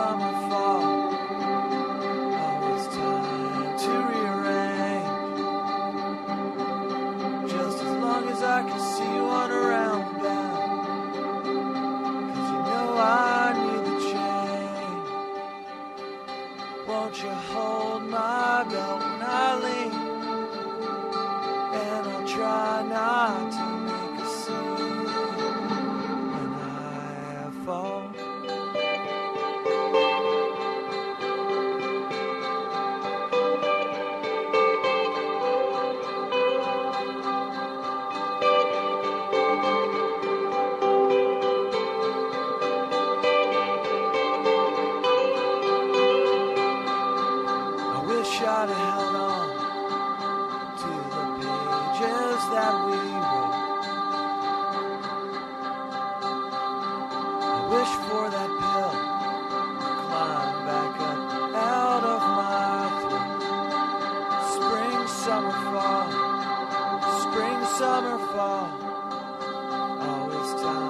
summer gotta hold on to the pages that we wrote. I wish for that pill to climb back up out of my throat. Spring, summer, fall. Spring, summer, fall. Always time